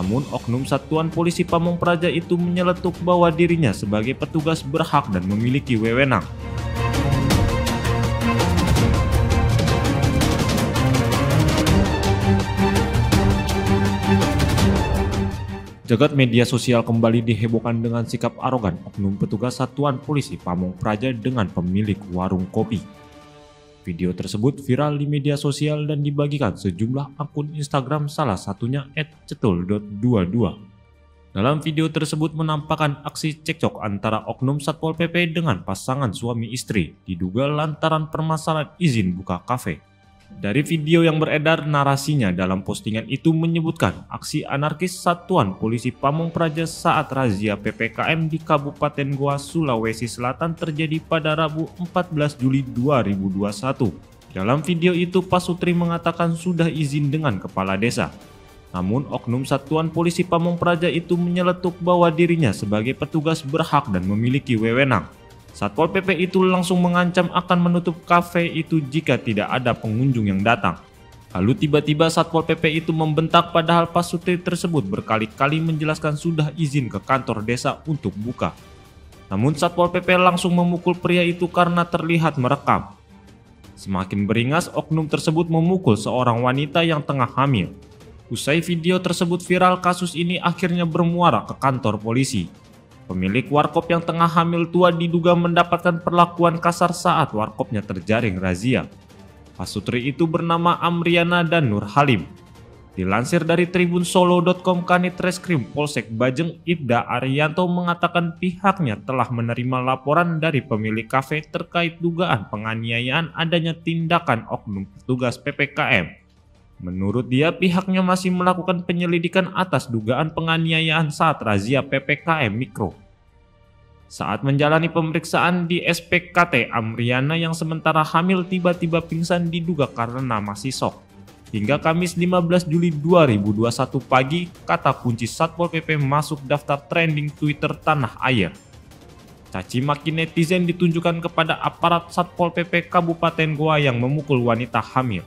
Namun oknum satuan polisi Pamong Praja itu menyeletuk bahwa dirinya sebagai petugas berhak dan memiliki wewenang. Jagat media sosial kembali dihebohkan dengan sikap arogan oknum petugas satuan polisi Pamong Praja dengan pemilik warung kopi. Video tersebut viral di media sosial dan dibagikan sejumlah akun Instagram salah satunya @cetul.22. Dalam video tersebut menampakkan aksi cekcok antara oknum Satpol PP dengan pasangan suami istri diduga lantaran permasalahan izin buka kafe. Dari video yang beredar, narasinya dalam postingan itu menyebutkan aksi anarkis Satuan Polisi Pamong Praja saat razia PPKM di Kabupaten Goa, Sulawesi Selatan terjadi pada Rabu 14 Juli 2021. Dalam video itu, Pasutri mengatakan sudah izin dengan kepala desa. Namun, oknum Satuan Polisi Pamong Praja itu menyeletuk bahwa dirinya sebagai petugas berhak dan memiliki wewenang. Satpol PP itu langsung mengancam akan menutup kafe itu jika tidak ada pengunjung yang datang. Lalu tiba-tiba Satpol PP itu membentak padahal Pak Sutri tersebut berkali-kali menjelaskan sudah izin ke kantor desa untuk buka. Namun Satpol PP langsung memukul pria itu karena terlihat merekam. Semakin beringas, oknum tersebut memukul seorang wanita yang tengah hamil. Usai video tersebut viral, kasus ini akhirnya bermuara ke kantor polisi. Pemilik warkop yang tengah hamil tua diduga mendapatkan perlakuan kasar saat warkopnya terjaring razia. Pasutri itu bernama Amriana dan Nur Halim. Dilansir dari tribunsolo.com Kanit Reskrim Polsek Bajeng Ibda Arianto mengatakan pihaknya telah menerima laporan dari pemilik kafe terkait dugaan penganiayaan adanya tindakan oknum petugas PPKM. Menurut dia, pihaknya masih melakukan penyelidikan atas dugaan penganiayaan saat razia PPKM Mikro. Saat menjalani pemeriksaan di SPKT, Amriana yang sementara hamil tiba-tiba pingsan diduga karena masih sok. Hingga Kamis 15 Juli 2021 pagi, kata kunci Satpol PP masuk daftar trending Twitter tanah air. Caci maki netizen ditunjukkan kepada aparat Satpol PP Kabupaten Goa yang memukul wanita hamil.